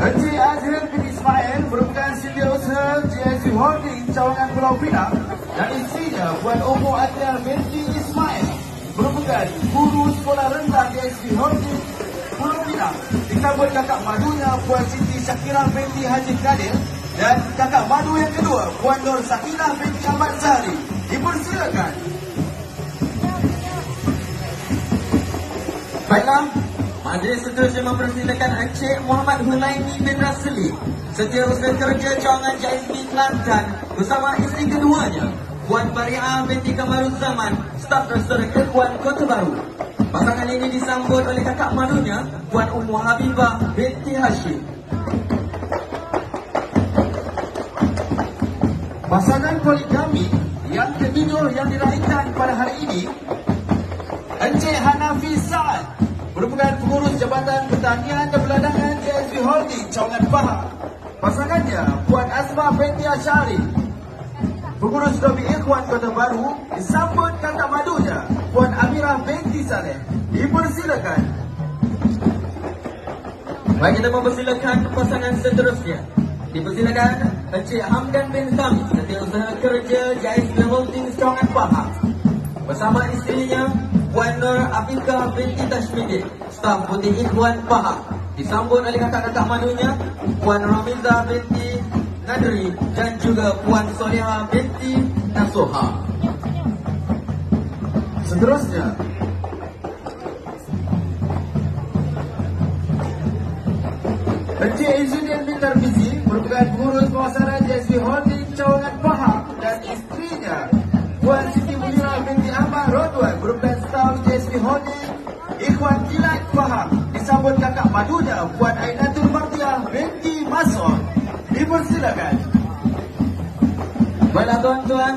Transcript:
Encik Azhar bin Ismail merupakan setiausaha JSU Holding Cawangan Pulau Pinang. Dan isterinya Puan Ummu Atia binti Ismail merupakan guru sekolah rendah JSU Holding Pulau Pinang. Disambut kakak madunya Puan Siti Syakira binti Haji Kadir. Dan kakak madu yang kedua Puan Nur Sakinah binti Ahmad Zahri dipersilakan. Baiklah, majlis seterusnya mempersilakan Encik Muhammad Hulaimi bin Rasli Setiausaha kerja cawangan JSB Kelantan bersama isteri keduanya Puan Bariah binti Kamaruzaman, staf restoran Kekuan Kota Baru. Pasangan ini disambut oleh kakak madunya Puan Ummu Habibah binti Hashim. Pasangan poligami yang kedua yang diraihkan pada hari ini Encik Hanafi Saad merupakan pengurus Jabatan Pertanian dan Peladangan JSB Holding Cawangan Pahang. Pasangannya Puan Asma binti Asyari pengurus Lobi Ikhwan Kota Baru disambut kakak madunya Puan Amirah binti Saleh. Dipersilakan. Baik kita mempersilakan pasangan seterusnya. Dipersilakan Encik Hamdan bin Khamis Setiausaha kerja JSB Holding Cawangan Pahang bersama isterinya Puan Nur Afika binti Tashmidin, staf Putih Ikhwan Pahang. Disambut oleh kakak-kakak madunya, Puan Ramiza binti Nadri dan juga Puan Soleha binti Nasuha. Seterusnya, Encik Izzuddin bin Tarmizi merupakan pengurus kawasan JSB Holding Cawangan Pahang dan isterinya Puan Siti Munira binti Ahmad Rodwan merupakan staf JSB Holding Ikhwan Kilat Pahang disambut kakak madunya Puan Ainatul Martiah binti Masor. Dipersilakan. Baiklah tuan-tuan,